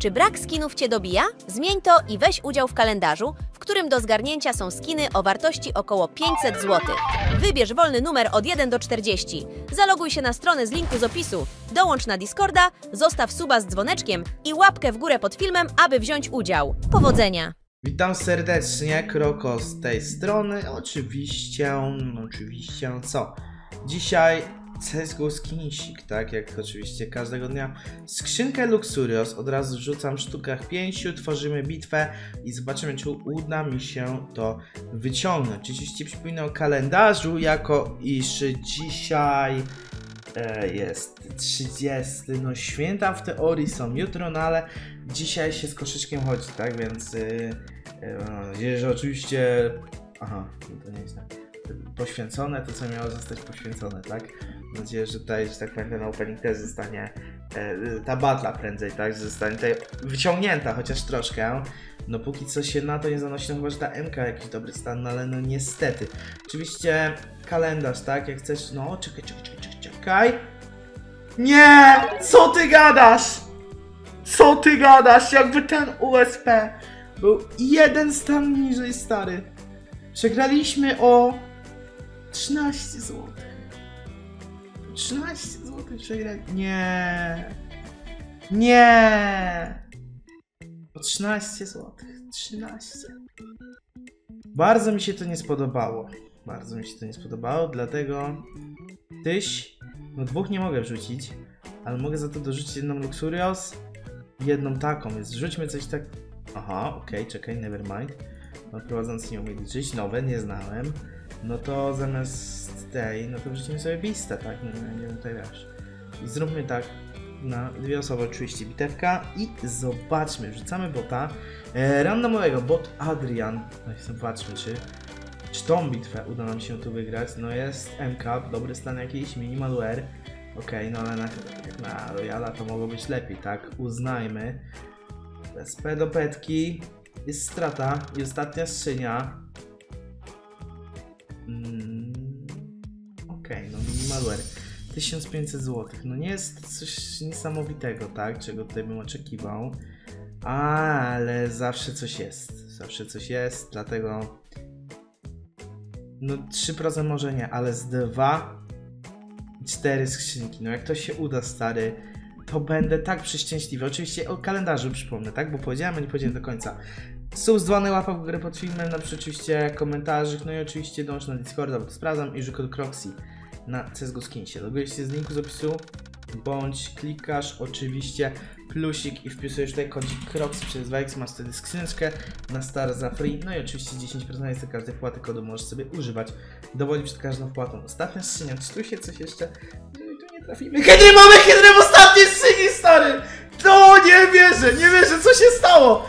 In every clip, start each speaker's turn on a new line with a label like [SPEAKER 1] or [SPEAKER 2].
[SPEAKER 1] Czy brak skinów Cię dobija? Zmień to i weź udział w kalendarzu, w którym do zgarnięcia są skiny o wartości około 500 zł. Wybierz wolny numer od 1 do 40. Zaloguj się na stronę z linku z opisu, dołącz na Discorda, zostaw suba z dzwoneczkiem i łapkę w górę pod filmem, aby wziąć udział. Powodzenia!
[SPEAKER 2] Witam serdecznie, Kroko z tej strony. Oczywiście, oczywiście, co? Dzisiaj CSGO skinsik, tak jak oczywiście każdego dnia. Skrzynkę Luxurios, od razu rzucam w sztukach 5, tworzymy bitwę i zobaczymy, czy uda mi się to wyciągnąć. Oczywiście przypominam o kalendarzu, jako iż dzisiaj e, jest 30, no święta w teorii są jutro, no ale dzisiaj się z koszyczkiem chodzi, tak, więc yy, mam nadzieję, że oczywiście, aha, to nie jest tak, poświęcone to, co miało zostać poświęcone, tak, mam nadzieję, że tutaj, że tak powiem, ten opening też zostanie, e, ta batla prędzej, tak, zostanie tutaj wyciągnięta chociaż troszkę, no póki co się na to nie zanosi, no chyba, że ta MK jakiś dobry stan, no ale no niestety. Oczywiście kalendarz, tak, jak chcesz, no czekaj, czekaj, czekaj, czekaj. Nie! Co ty gadasz? Co ty gadasz? Jakby ten USP był jeden stan niżej, stary. Przegraliśmy o 13 zł. 13 zł przegrali. Nie. Nie. O 13 zł. 13. Bardzo mi się to nie spodobało. Bardzo mi się to nie spodobało, dlatego tyś, no dwóch nie mogę wrzucić, ale mogę za to dorzucić jedną Luxurios jedną taką, więc rzućmy coś tak... Aha, okej, okay, czekaj, nevermind. No prowadzący nie umie liczyć, nowe, nie znałem. No to zamiast tej, no to wrzucimy sobie bistę, tak? No wiem, tutaj wiesz. I zróbmy tak, na dwie osoby oczywiście bitewka i zobaczmy, wrzucamy bota e, randomowego, bot Adrian, no i zobaczmy czy, czy tą bitwę uda nam się tu wygrać, no jest MCAP, dobry stan jakiś, minimal wear, okej, okay, no ale na, na Royala to mogło być lepiej, tak, uznajmy, SP do petki, jest strata i ostatnia skrzynia, wear, 1500 zł. No nie jest coś niesamowitego, tak? Czego tutaj bym oczekiwał. Ale zawsze coś jest. Zawsze coś jest, dlatego. No 3% może nie, ale z 2 4 skrzynki. No jak to się uda, stary, to będę tak przeszczęśliwy. Oczywiście o kalendarzu przypomnę, tak? Bo powiedziałem, a nie powiedziałem do końca. Sub dzwony, łapa w górę pod filmem, napisz oczywiście komentarzy, no i oczywiście dąż na Discorda, bo to sprawdzam i kod Croxy na CSGO Skinsie. Logujesz się z linku z opisu, bądź klikasz oczywiście plusik i wpisujesz tutaj kodzik CROX przez Wix, masz wtedy skrzyneczkę na star za free, no i oczywiście 10% jest za każdej wpłaty kodu możesz sobie używać dowoli przed każdą wpłatą. Ostatnia skrzynia, czy tu się coś jeszcze... Tu nie trafimy. Kiedy mamy Hydrę w ostatniej skrzyni, stary! To nie wierzę, nie wierzę, co się stało!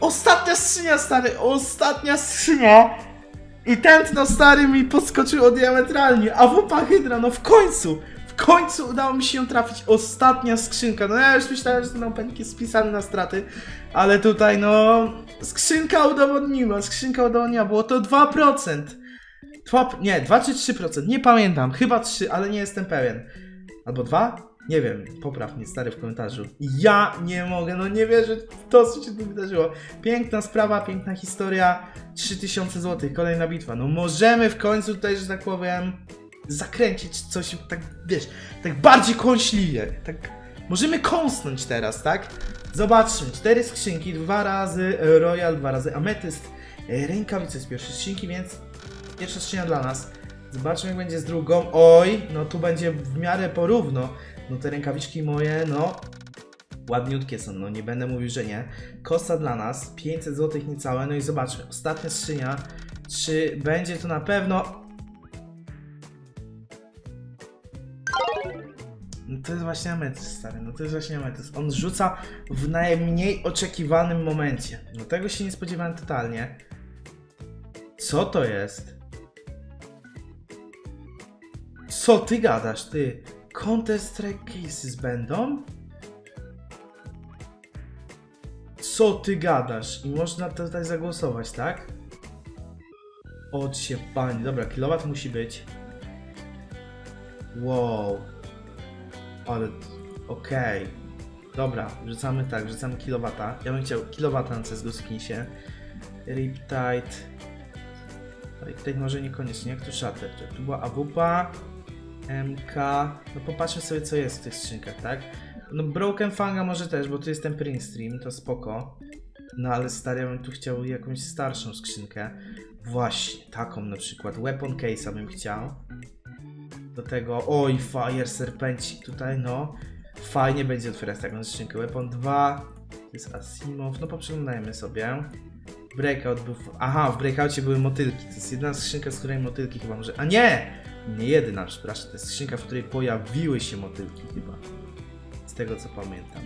[SPEAKER 2] Ostatnia skrzynia, stary, ostatnia skrzynia! I tętno stary mi podskoczyło diametralnie, a wupa hydra, no w końcu, w końcu udało mi się trafić. Ostatnia skrzynka, no ja już myślałem, że ten opening jest spisany na straty, ale tutaj no, skrzynka udowodniła, skrzynka udowodniła, było to 2%. Dwa, nie, 2 czy 3%, nie pamiętam, chyba 3, ale nie jestem pewien. Albo 2? Nie wiem, popraw mnie stary w komentarzu. Ja nie mogę, no nie wierzę to, co się tu wydarzyło. Piękna sprawa, piękna historia. 3000 zł, kolejna bitwa. No możemy w końcu tutaj, że tak powiem, zakręcić coś tak, wiesz, tak bardziej kąśliwie. Tak, możemy kąsnąć teraz, tak? Zobaczmy, cztery skrzynki, dwa razy Royal, dwa razy Ametyst, rękawice z pierwszej skrzynki, więc pierwsza skrzynia dla nas. Zobaczmy jak będzie z drugą. Oj, no tu będzie w miarę porówno. No te rękawiczki moje, no ładniutkie są, no nie będę mówił, że nie. Kosta dla nas, 500 zł niecałe, no i zobaczmy, ostatnia skrzynia, czy będzie to na pewno... No to jest właśnie ametyst, stary, no to jest właśnie ametyst. On rzuca w najmniej oczekiwanym momencie. No tego się nie spodziewałem totalnie. Co to jest? Co ty gadasz, ty? Counter Strike Cases będą? Co ty gadasz? I można tutaj zagłosować, tak? Od się pani. Dobra, kilowat musi być. Wow. Ale... Okej. Okay. Dobra, rzucamy tak, rzucamy kilowata. Ja bym chciał kilowata na CSGO skinsie. Riptide. Riptide może niekoniecznie, jak tu Shatter? Tu była AWP, MK. No popatrzmy sobie co jest w tych skrzynkach, tak? No Broken Fanga może też, bo tu jest ten print stream, to spoko. No ale stary, ja bym tu chciał jakąś starszą skrzynkę. Właśnie, taką na przykład. Weapon Case'a bym chciał. Do tego, oj, Fire Serpencik tutaj, no. Fajnie będzie otwierać taką skrzynkę. Weapon 2, to jest Asimov, no poprzeglądajmy sobie. Breakout był, aha, w Breakoutie były motylki. To jest jedna skrzynka, z której motylki chyba może, a nie! Nie jedyna, przepraszam, to jest skrzynka, w której pojawiły się motylki chyba. Z tego co pamiętam.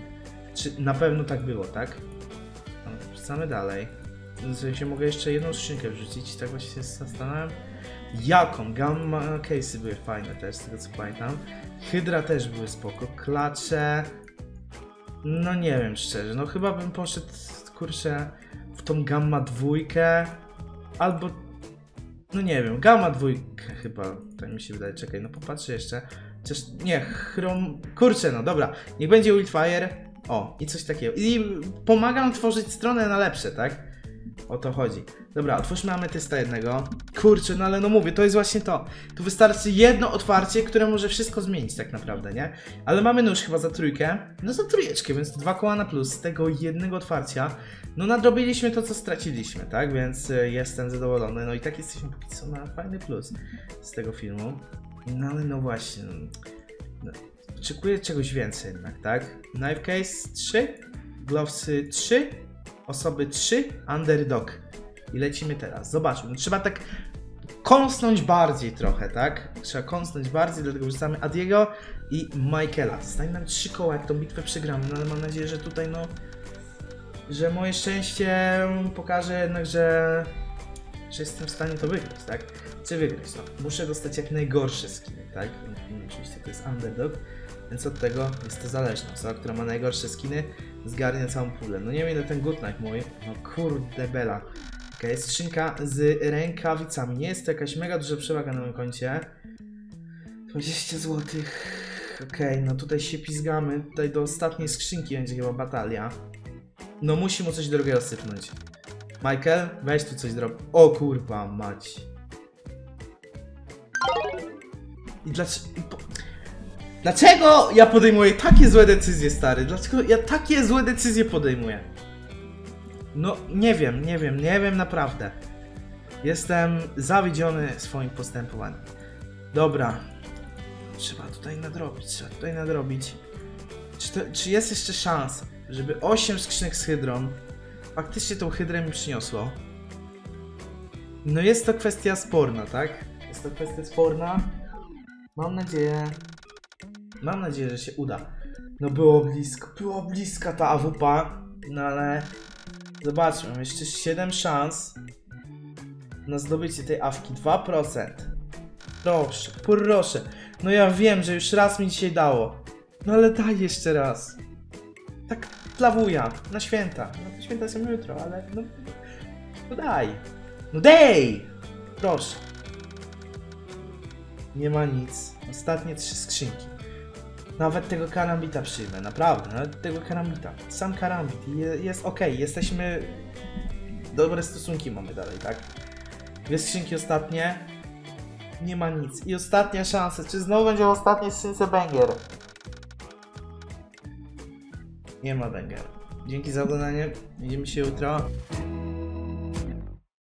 [SPEAKER 2] Czy na pewno tak było, tak? No, wracamy dalej. W sensie mogę jeszcze jedną skrzynkę wrzucić, tak właśnie się zastanawiam. Jaką? Gamma case'y były fajne też, z tego co pamiętam. Hydra też były spoko. Klacze... No nie wiem szczerze, no chyba bym poszedł, kurczę, w tą gamma dwójkę. Albo... No nie wiem, gamma dwójkę chyba, tak mi się wydaje. Czekaj, no popatrzę jeszcze. Chociaż nie, chrom... Kurczę, no dobra. Niech będzie Wildfire. O, i coś takiego. I pomagam tworzyć stronę na lepsze, tak? O to chodzi. Dobra, otwórzmy ametysta jednego. Kurczę, no ale no mówię, to jest właśnie to. Tu wystarczy jedno otwarcie, które może wszystko zmienić tak naprawdę, nie? Ale mamy nóż chyba za trójkę. No za trójeczkę, więc dwa koła na plus z tego jednego otwarcia. No nadrobiliśmy to, co straciliśmy, tak? Więc y, jestem zadowolony. No i tak jesteśmy póki co na fajny plus z tego filmu. No ale no właśnie. no. No, Oczekuję czegoś więcej jednak, tak? Knife case 3, glovesy 3, osoby 3, underdog. I lecimy teraz. Zobaczmy. No, trzeba tak kąsnąć bardziej trochę, tak? Trzeba kąsnąć bardziej, dlatego wrzucamy Adiego i Michaela. Zostanie nam trzy koła, jak tą bitwę przegramy, no ale mam nadzieję, że tutaj no... Że moje szczęście pokaże jednak, że... Że jestem w stanie to wygrać, tak? Czy wygrać? No, muszę dostać jak najgorsze skiny, tak? No, Oczywiście to jest underdog, więc od tego jest to zależne. Osoba, która ma najgorsze skiny, zgarnia całą pulę. No nie wiem ile ten good night mój. No kurde bela. Okej, jest skrzynka z rękawicami. Nie jest to jakaś mega duża przewaga na moim koncie. 20 zł. Okej, no tutaj się pizgamy. Tutaj do ostatniej skrzynki będzie chyba batalia. No musi mu coś drogiego sypnąć. Michael, weź tu coś drop. O kurwa mać. I dlaczego... Dlaczego ja podejmuję takie złe decyzje, stary? Dlaczego ja takie złe decyzje podejmuję? No, nie wiem, nie wiem, nie wiem naprawdę. Jestem zawiedziony swoim postępowaniem. Dobra. Trzeba tutaj nadrobić, trzeba tutaj nadrobić. Czy, to, czy jest jeszcze szansa, żeby 8 skrzynek z hydrą faktycznie tą hydrę mi przyniosło? No jest to kwestia sporna, tak? Jest to kwestia sporna. Mam nadzieję, Mam nadzieję, że się uda. No było blisko, było bliska ta AWP, no ale zobaczmy, mam jeszcze 7 szans na zdobycie tej awki, 2%. Proszę, proszę. No ja wiem, że już raz mi dzisiaj dało. No ale daj jeszcze raz. Tak dla wuja, na święta. No to święta są jutro, ale no, no daj. No dej! Proszę. Nie ma nic. Ostatnie trzy skrzynki. Nawet tego karambita przyjmę, naprawdę, nawet tego karambita. Sam karambit je, jest ok, jesteśmy. Dobre stosunki mamy dalej, tak? Dwie skrzynki ostatnie. Nie ma nic. I ostatnia szansa. Czy znowu będzie w skrzynce banger? Nie ma banger. Dzięki za oglądanie. Widzimy się jutro.